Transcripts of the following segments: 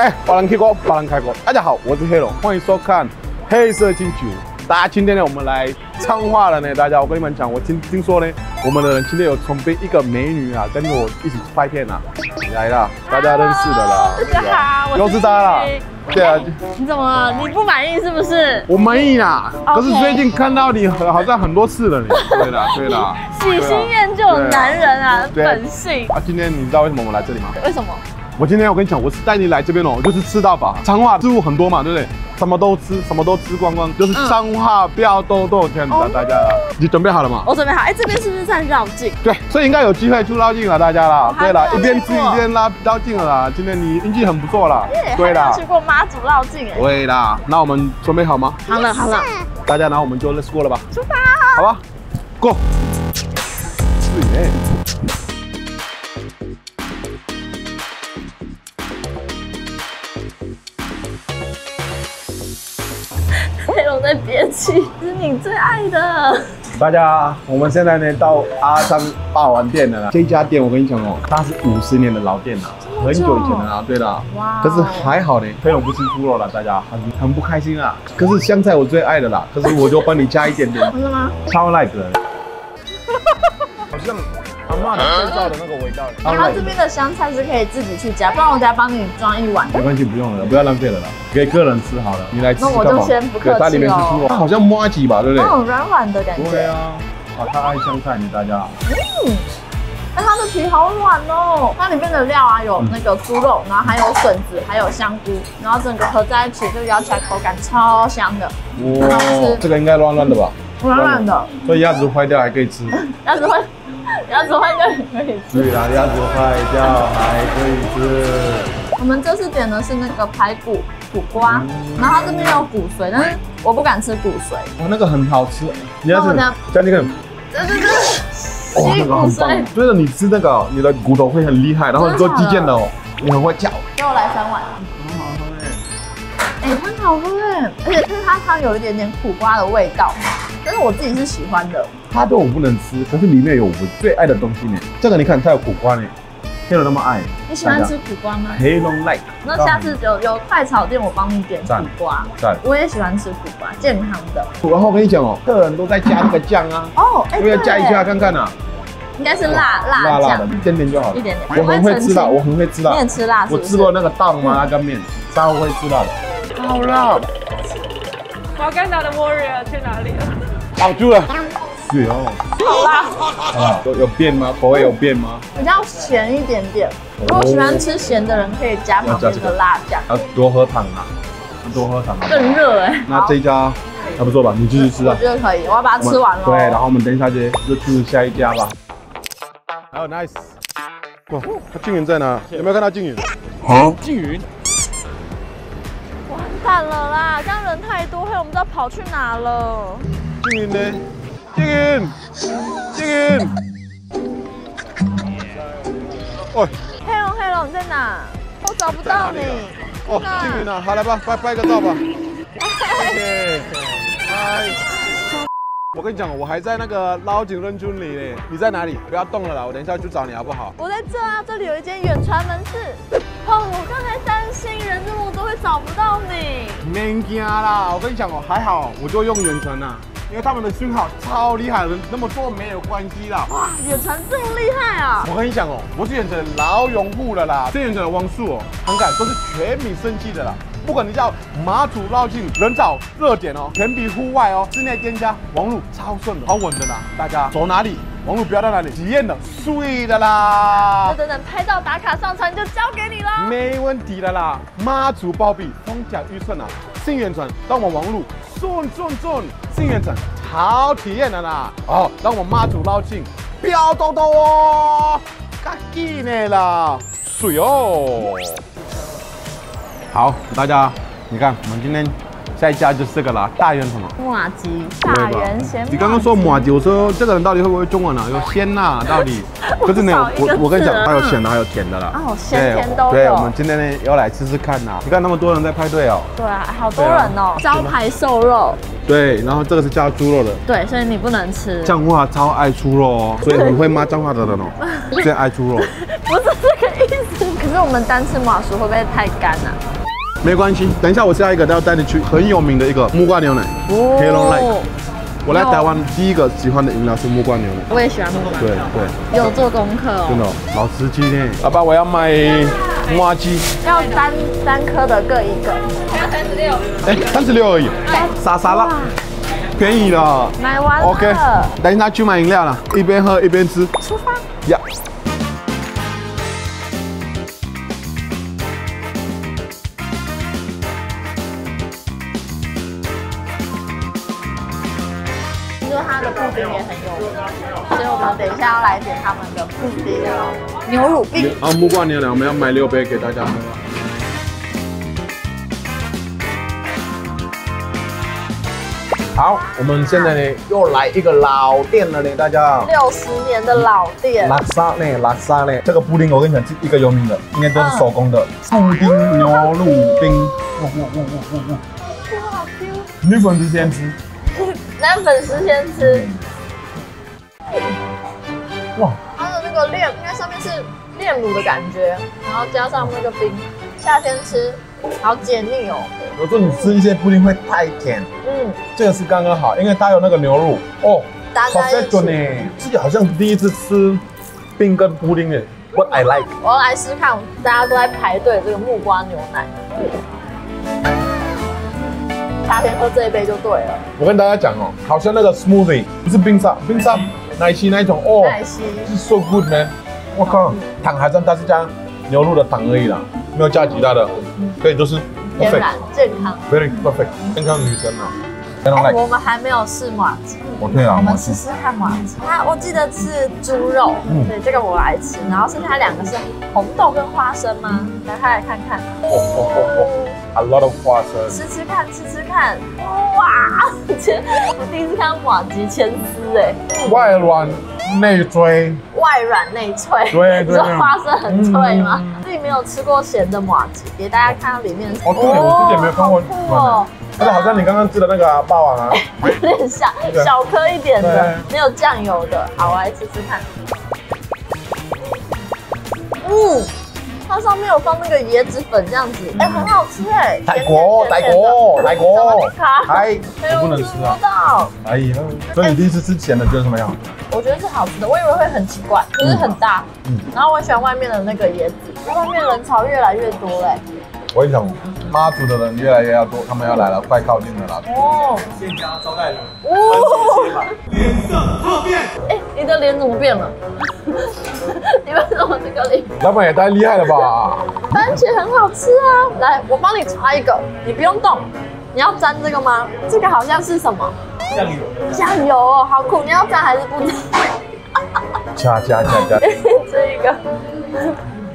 哎，巴人开锅，巴人开锅。大家好，我是黑龙，欢迎收看黑色金曲。大家今天呢，我们来彰化了呢。大家，我跟你们讲，我听听说呢，我们的人今天有准备一个美女啊，跟我一起拍片啊，来了，大家认识的啦。大家好，又是他啦。对啊，你怎么了？你不满意是不是？我满意啦，可是最近看到你好像很多次了，你。对啦，对啦。喜新厌旧的男人啊，本性。啊，今天你知道为什么我们来这里吗？为什么？我今天我跟你讲，我是带你来这边哦，就是吃到饱。彰化食物很多嘛，对不对？什么都吃，什么都吃光光，就是彰化不要兜兜圈了。大家，你准备好了吗？我准备好。哎，这边是不是在绕境？对，所以应该有机会出绕境了，大家啦。对了，一边吃一边拉绕境了啦。今天你运气很不错啦。对啦，去过妈祖绕境哎。对啦，那我们准备好吗？好了好了，大家，那我们就 let's go 了吧。出发。好吧，go。在憋气，是你最爱的。大家，我们现在呢到阿三霸王店了。这家店我跟你讲哦，它是五十年的老店了，很久以前的啦。对的，哇，可是还好呢，朋友不吃猪肉了，大家很很不开心啊。可是香菜我最爱的啦，可是我就帮你加一点点。真的吗？超 like。好像。阿妈的制造的那个味道。然后这边的香菜是可以自己去加，不然我再帮你装一碗。没关系，不用了，不要浪费了啦，给客人吃好了。你来吃。那我就先不客气它里面是猪肉，它好像麻吉吧，对不对？那种软软的感觉。对啊，啊，他爱香菜，你大家。嗯，哎，它的皮好软哦。它里面的料啊，有那个猪肉，然后还有笋子，还有香菇，然后整个合在一起，就咬起来口感超香的。哇，这个应该软软的吧？软软的。所以鸭子坏掉还可以吃。鸭子坏。鸭子坏掉也可以吃。对啦，鸭子坏掉还可以吃。我们这次点的是那个排骨苦瓜，然后这边有骨髓，但是我不敢吃骨髓。哇，那个很好吃。你要吃？加那个。对对对。哦，那个很棒。所以你吃那个，你的骨头会很厉害，然后你做击剑的哦，你很会嚼。给我来三碗。很好喝哎。哎，很好喝哎，而且是它汤有一点点苦瓜的味道。但是我自己是喜欢的，它都我不能吃，可是里面有我最爱的东西呢。这个你看，它有苦瓜呢，黑龙那么爱。你喜欢吃苦瓜吗？黑龙 like。那下次有有快炒店，我帮你点苦瓜。赞。我也喜欢吃苦瓜，健康的。然后我跟你讲哦，客人都在加那个酱啊。哦，哎，要加一下看看啊。应该是辣辣辣的，一点点就好了。一点点。我很会吃辣，我很会吃辣。你也吃辣？我吃过那个大麻辣干面，三我会吃辣的。好辣。瓦干达的 warrior 去哪里了？挡住了，是哦。好辣，啊，有有变吗？口味有变吗？比较咸一点点。如果喜欢吃咸的人，可以加旁边的辣酱。要多喝糖啊，多喝糖。更热哎。那这一家还不错吧？你继续吃啊。我觉得可以，我要把它吃完了。对，然后我们等一下就就去下一家吧。好，nice。哇，他静云在哪？有没有看到静云？好，静云。完蛋了啦！刚人太多，嘿，我们不知道跑去哪了。静云呢？静云，静云。喂，黑龙，黑龙你在哪？我找不到你。哦，静云啊，好来吧，拜拜个照吧。谢谢。嗨。我跟你讲，我还在那个捞井认村里呢。你在哪里？不要动了啦，我等一下去找你好不好？我在这啊，这里有一间远传门市。哦，我刚才担心人这么多会找不到你。免惊啦，我跟你讲哦，还好，我就用远传呐，因为他们的讯号超厉害，那么做没有关系啦。哇，远传这么厉害啊！我跟你讲哦，我是远传老用户了啦，这远传的网速哦，很感都是全民生气的啦。不管你叫马祖绕境人找热点哦，全比户外哦，室内店家网路超顺的，好稳的啦。大家走哪里，网路飙到哪里，体验的碎的啦。那等等拍照打卡上传就交给你了，没问题的啦。妈祖包庇，风甲预算啊，信远传让我网路顺顺顺，信远传好体验的啦。哦，让我妈祖捞金飙多多哦，嘎叽呢啦，水哦。好，大家，你看，我们今天下一家就是这个啦，大圆什么？马吉，大圆咸。你刚刚说马吉，我说这个人到底会不会中文啊？有鲜呐，到底？可是呢，我我跟你讲，还有咸的，还有甜的啦。哦，咸甜都有。对，我们今天呢要来吃吃看呐。你看那么多人在排队哦。对啊，好多人哦。招牌瘦肉。对，然后这个是加猪肉的。对，所以你不能吃。彰化超爱猪肉哦，所以你会骂彰化的人哦，最爱猪肉。不是这个意思。可是我们单吃马薯会不会太干啊？没关系，等一下我下一个要带你去很有名的一个木瓜牛奶。黑龙奶我来台湾第一个喜欢的饮料是木瓜牛奶。我也喜欢木瓜对牛奶，对，有做功课哦。真的哦好吃鸡呢。爸爸，我要买麻鸡，要三三颗的各一个，要三十六哎，三十六而已，傻傻啦，便宜了。买完了。OK，等一下去买饮料了，一边喝一边吃。出发。它的布丁也很有名，所以我们等一下要来点他们的布丁牛乳冰。啊木瓜牛奶我们要买六杯给大家喝。好，我们现在呢又来一个老店了呢，大家。六十年的老店，拉萨呢，拉萨呢，这个布丁我跟你讲，是一个有名的，应该都是手工的。布丁牛乳冰，哇哇哇哇哇哇！好 Q。女粉丝先吃，男粉丝先吃，哇，它的那个炼，应该上面是炼乳的感觉，然后加上那个冰，夏天吃好解腻哦。有时候你吃一些布丁会太甜，嗯，这个是刚刚好，因为它有那个牛乳哦，搭在一 perfect 起。呢。自己好像第一次吃冰跟布丁耶，What I like。我要来试看，大家都在排队这个木瓜牛奶。夏天喝这一杯就对了，我跟大家讲哦，好像那个 smoothie 不是冰沙，冰沙奶昔那一种哦，奶昔。是 so good man。我靠，糖还算它是加牛肉的糖而已啦，没有加其他的，所以都是天然健康。very perfect，健康女生啊。我们还没有试马吉，我对啊我们试试看马吉。它我记得是猪肉，嗯对，这个我来吃。然后剩下两个是红豆跟花生吗？来开来看看，哦哦哦哦，a lot of 花生。吃吃看，吃吃看。哇，前我第一次看到马吉千丝哎，外软内脆，外软内脆。对对花生很脆吗？嗯自己没有吃过咸的马吉，给大家看到里面。哦对我之前没有看过哦。那个好像你刚刚吃的那个啊霸王啊，有点像小颗一点的对，没有酱油的。好，我来吃吃看。嗯，它上面有放那个椰子粉，这样子，哎、很好吃哎。泰国泰国泰国，卡，哎，不能吃啊不知。道，哎呀，所以你第一次吃咸的觉得怎么样？我觉得是好吃的，我以为会很奇怪，可是很大。嗯然后我喜欢外面的那个椰子，外面人潮越来越多嘞。我跟你讲，妈祖的人越来越要多，他们要来了，快靠近了啦。哦，店家招待人，哦，脸色特变。哎，你的脸怎么变了？你为什么这个脸？老板也太厉害了吧！番茄很好吃啊！来，我帮你插一个，你不用动。你要沾这个吗？这个好像是什么？酱油，酱油哦，好苦！你要沾还是不沾？加加加加，这一个，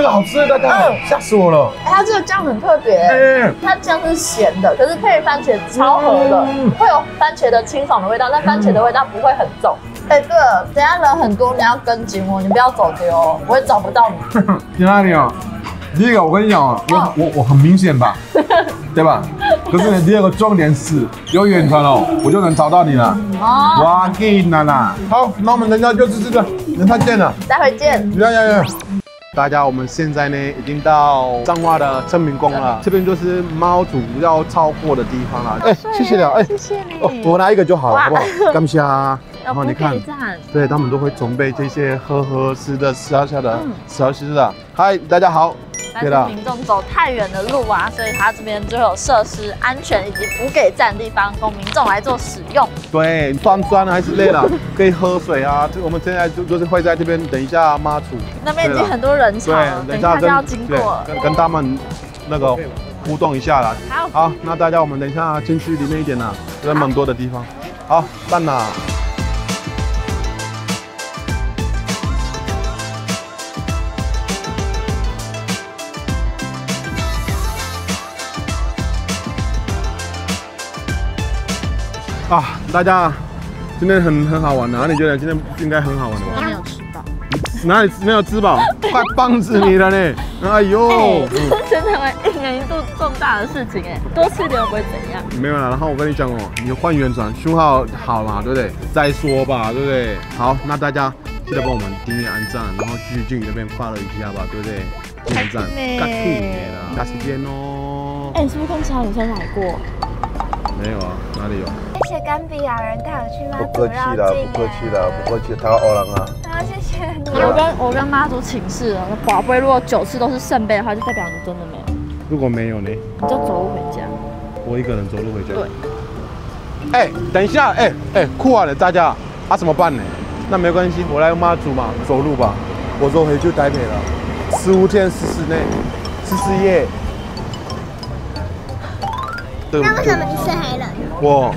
这个好吃，大家吓死我了。哎，它这个酱很特别，哎，它酱是咸的，可是配番茄超合的，嗯会有番茄的清爽的味道，但番茄的味道不会很重。哎，对了，等下人很多，你要跟紧我，你不要走丢哦，我也找不到你。去哪里啊？第一个我跟你讲啊，我我我很明显吧，对吧？可是呢，第二个重点是有远传哦，我就能找到你了。哦，哇，给啦啦！好，那我们等一下就是这个，人太见了。待会见。呀呀呀！大家，我们现在呢已经到彰化的正明宫了，这边就是猫主要超过的地方了。哎，谢谢了，哎，谢谢你。哦，我拿一个就好了，好不好？感谢啊。然后你看。对他们都会准备这些喝喝吃的、吃喝吃的嗯、小吃的。嗨，大家好。但是民众走太远的路啊，所以它这边就有设施安全以及补给站地方供民众来做使用。对，酸酸还是累了，可以喝水啊。就我们现在就就是会在这边等一下妈祖。那边已经很多人潮了，，等等一下就要经过了。跟跟他们那个互动一下啦。好，好，那大家我们等一下进去里面一点啦，人蛮多的地方。好，办啦。啊，大家今天很很好玩的、啊，你觉得今天应该很好玩的吧？我没有吃饱。哪里没有吃饱？快棒死你了呢！哎呦，真的会一年一度重大的事情哎，多吃一点会不会怎样？没有了。然后我跟你讲哦，你换原转讯号好嘛，对不对？再说吧，对不对？好，那大家记得帮我们订阅、按赞，然后继续进那边发了一下吧，对不对？进站，美嘎气啦，加时间哦。哎，你是不是跟其他女生来过？没有啊，哪里有？谢谢甘比亚人带我去妈不客气啦，不客气啦，不客气，他欧人啊。好，谢谢你。我跟我跟妈祖请示了，宝贝如果九次都是圣杯的话，就代表你真的没有，如果没有呢？你就走路回家。我一个人走路回家。对。哎，等一下，哎哎，酷啊了，大家啊怎么办呢？那没关系，我来妈祖嘛，走路吧。我走回去台北了，十五天十四内，十四夜。对那为什么你是黑人？我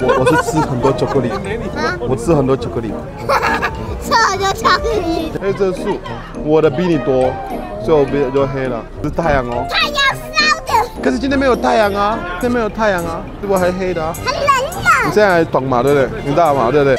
我我是吃很多巧克力，我吃很多巧克力。吃了就巧克力。黑色素，我的比你多，所以我比就黑了。是太阳哦。太阳烧的，可是今天没有太阳啊，今天没有太阳啊，是不是还黑的啊？很冷的。你现在还懂嘛，对不对？你知道嘛，对不对？